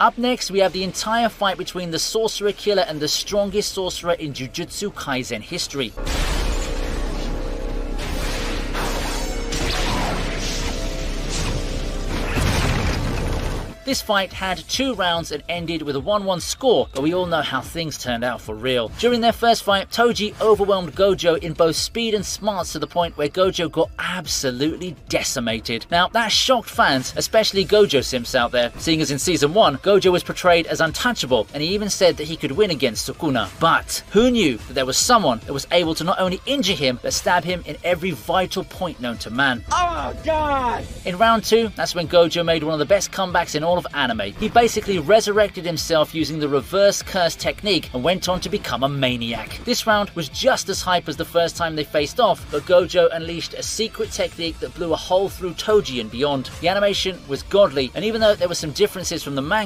Up next, we have the entire fight between the Sorcerer Killer and the strongest sorcerer in Jujutsu Kaisen history. This fight had two rounds and ended with a 1-1 score, but we all know how things turned out for real. During their first fight, Toji overwhelmed Gojo in both speed and smarts to the point where Gojo got absolutely decimated. Now, that shocked fans, especially Gojo simps out there, seeing as in Season 1, Gojo was portrayed as untouchable, and he even said that he could win against Sukuna. But, who knew that there was someone that was able to not only injure him, but stab him in every vital point known to man. Oh, God! In round 2, that's when Gojo made one of the best comebacks in all of anime. He basically resurrected himself using the reverse curse technique and went on to become a maniac. This round was just as hype as the first time they faced off, but Gojo unleashed a secret technique that blew a hole through Toji and beyond. The animation was godly, and even though there were some differences from the manga,